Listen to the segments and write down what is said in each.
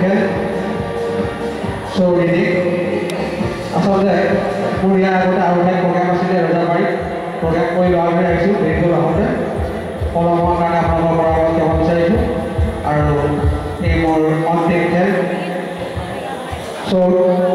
খেল আচলতে আগতে আৰু প্ৰগ্ৰেম আছিলে ৰজাবাৰীত প্ৰগ্ৰেম কৰি দেৰিকৈ আহোঁতে পলমৰ কাৰণে খেল চৌৰ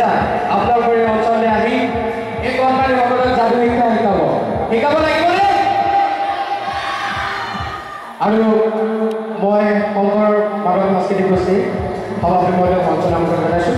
চেষ্টা আপোনালোকৰ অঞ্চললৈ আহি এই কথাৰ লগতে যাদু শিক্ষা শিকাব শিকাব লাগিবনে আৰু মই শংকৰ মাধৱ সংস্কৃতি কৈছে সভাপতি মই তেওঁক মঞ্চ জনাইছোঁ।